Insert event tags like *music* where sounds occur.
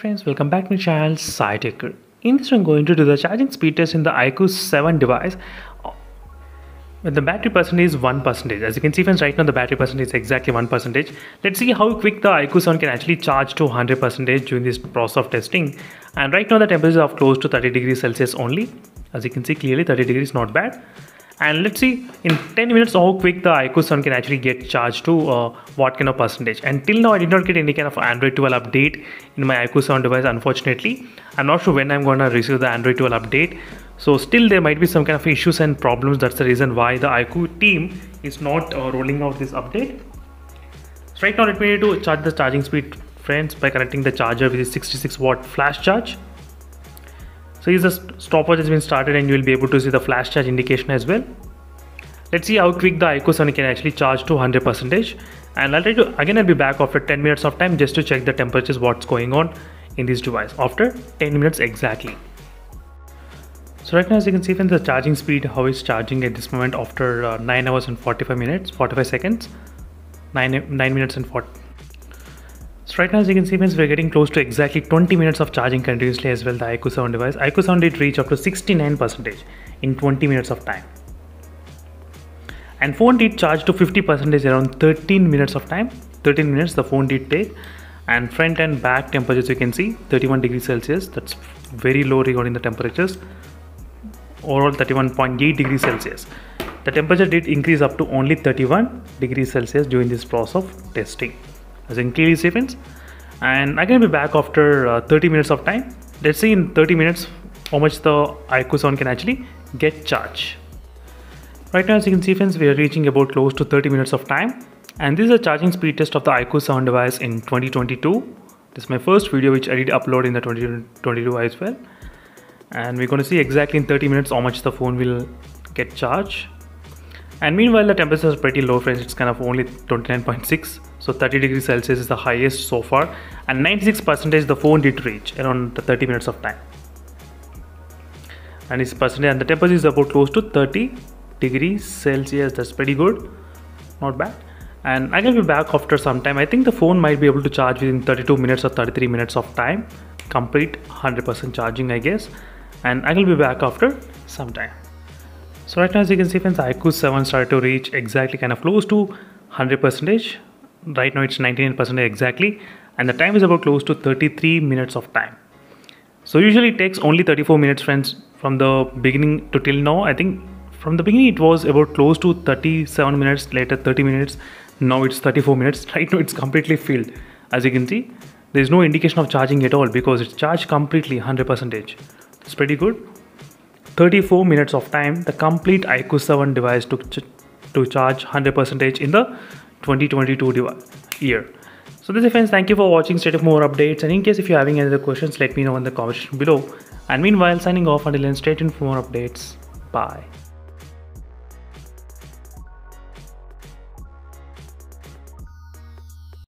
Friends, welcome back to my channel Sai Tech. In this I'm going to do the charging speed test in the iQOO 7 device. When the battery percentage is 1%. As you can see friends, right now the battery percentage is exactly 1%. Let's see how quick the iQOO 7 can actually charge to 100% during this process of testing. And right now the temperature is close to 30 degrees Celsius only. As you can see clearly 30 degrees not bad and let's see in 10 minutes how quick the iQOO 7 can actually get charged to uh, what kind of percentage. And till now I did not get any kind of Android 12 update in my iQOO 7 device unfortunately. I'm not sure when I'm going to receive the Android 12 update. So still there might be some kind of issues and problems. That's the reason why the iQOO team is not uh, rolling out this update. So right now let me to charge the charging speed friends by connecting the charger with a 66 watt flash charge so is the stopwatch has been started and you will be able to see the flash charge indication as well. Let's see how quick the iQOO 7 can actually charge to 100 percentage. And I'll try to again I'll be back after 10 minutes of time just to check the temperatures what's going on in this device after 10 minutes exactly. So right now as you can see from the charging speed how it's charging at this moment after uh, 9 hours and 45 minutes 45 seconds 9 9 minutes and 40 so right now as you can see friends we're getting close to exactly 20 minutes of charging continuously as well the iQOO 7 device. iQOO 7 did reach up to 69% in 20 minutes of time. And phone did charge to 50% around 13 minutes of time. 13 minutes the phone did take and front and back temperatures you can see 31 degrees Celsius that's very low regarding the temperatures overall 31.8 degrees Celsius the temperature did increase up to only 31 degrees Celsius during this process of testing as in clearly sequence and I can be back after uh, 30 minutes of time. Let's see in 30 minutes how much the iQOO 7 can actually get charged. Right now as you can see friends we are reaching about close to 30 minutes of time. And this is a charging speed test of the iQOO sound device in 2022 this is my first video which I did upload in the 2022 as well. And we're going to see exactly in 30 minutes how much the phone will get charged and meanwhile the temperature is pretty low friends. It's kind of only 29.6 so 30 degrees celsius is the highest so far. And 96 percentage the phone did reach around the 30 minutes of time. And its percentage and the temperature is about close to 30 degrees celsius. That's pretty good. Not bad. And I will be back after some time. I think the phone might be able to charge within 32 minutes or 33 minutes of time. Complete 100% charging I guess. And I will be back after some time so right now as you can see friends iQOO 7 started to reach exactly kind of close to 100 percentage. Right now it's 99 percent exactly and the time is about close to 33 minutes of time. So usually it takes only 34 minutes friends from the beginning to till now. I think from the beginning it was about close to 37 minutes later 30 minutes. Now it's 34 minutes. *laughs* Right now it's completely filled as you can see. There's no indication of charging at all because it's charged completely 100 percentage. It's pretty good 34 minutes of time the complete iQOO 7 device took ch to charge 100% in the 2022 year. So this is friends, thank you for watching, stay for more updates and in case if you're having any other questions let me know in the comment below and meanwhile signing off until then stay tuned for more updates. Bye.